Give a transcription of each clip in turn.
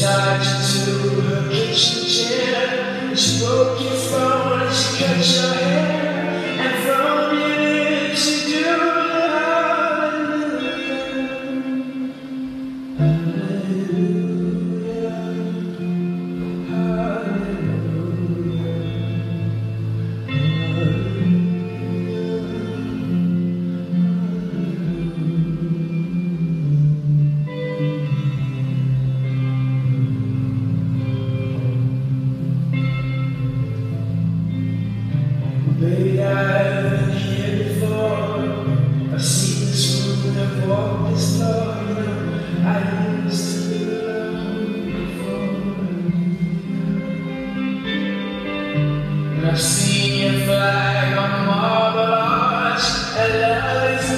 tied to her kitchen chair. And I've seen your flag on marble arch, and I've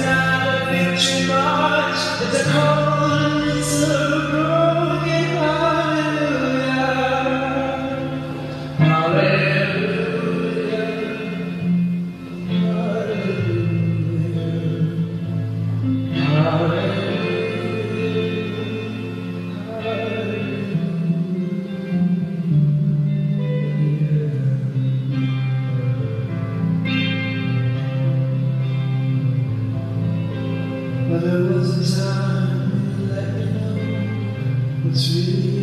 there was a time you let me know what's really